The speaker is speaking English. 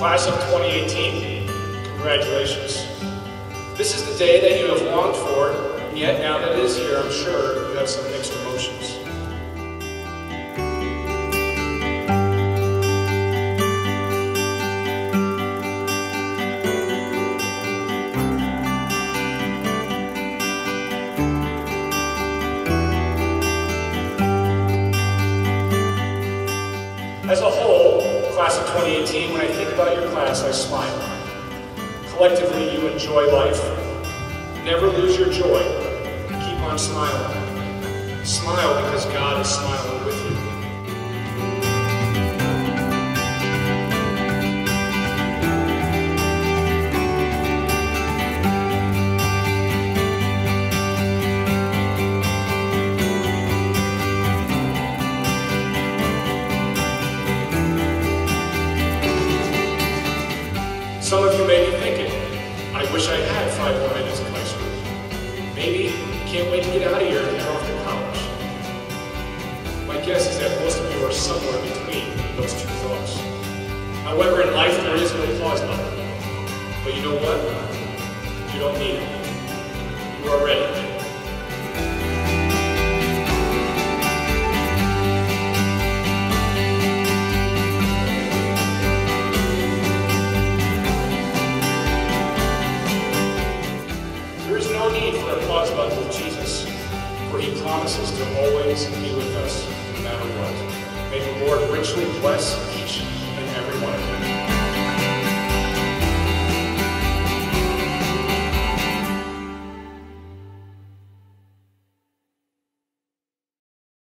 Class of 2018, congratulations. This is the day that you have longed for, and yet now that it is here, I'm sure you have some mixed emotions. As a whole, class of 2018, when I think about your class, I smile. Collectively, you enjoy life. Never lose your joy. Keep on smiling. Smile because God I wish I had five more minutes of high school. Maybe can't wait to get out of here and head off to college. My guess is that most of you are somewhere between those two thoughts. However, in life there is no pause button. But you know what? You don't need it. You are ready. Promises to always be with us no matter what. May the Lord richly bless each